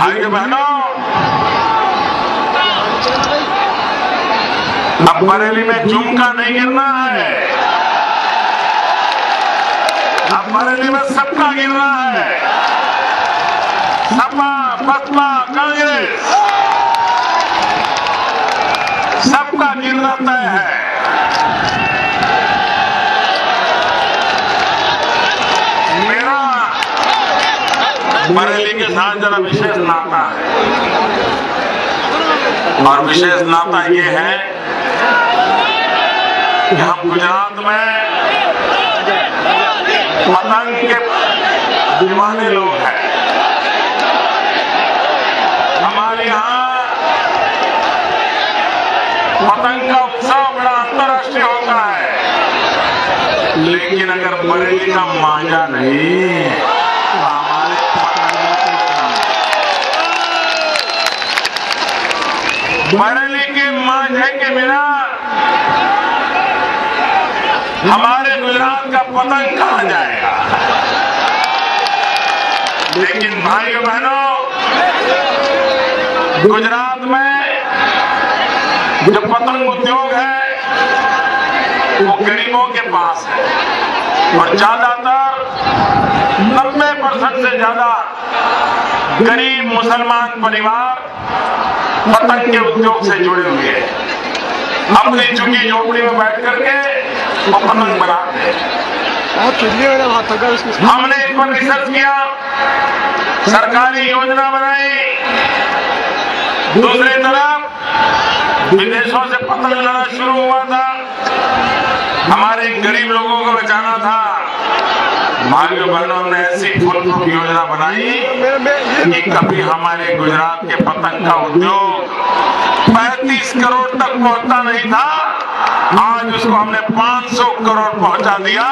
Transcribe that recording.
भाई बहनों अब बरेली में झुमका नहीं गिरना है। अब बरेली में सबका गिर रहा है। सपा बसपा कांग्रेस। सबका गिरना तय है। मेरा बरेली के साथ जरा विशेष नाता है। और विशेष नाता ये है कि हम गुजरात में पतंग के दीवाने लोग हैं। हमारे यहाँ पतंग का उत्सव बड़ा अंतर्राष्ट्रीय होता है। लेकिन अगर बरेली का मांझा नहीं बरेली के मांझे के बिना हमारे गुजरात का पतंग कहा जाएगा? लेकिन भाई बहनों गुजरात में जो पतंग उद्योग है, वो गरीबों के पास है। और ज़्यादातर नब्बे परसेंट से ज़्यादा गरीब मुसलमान परिवार पतंग के उद्योग से जुड़े हुए हैं। अपनी चुकी झोपड़ी में बैठ करके वो पतंग बनाते हैं उसकी हमने इस पर रिसर्च किया सरकारी योजना बनाई। दूसरी तरफ़ विदेशों से पतंग लाना शुरू हुआ था। हमारे गरीब लोगों को बचाना था। भाइयों बहनों ने ऐसी फुलप्रूफ योजना बनाई, कि कभी हमारे गुजरात के पतंग का उद्योग 35 करोड़ तक पहुँचता नहीं था, आज उसको हमने 500 करोड़ पहुँचा दिया।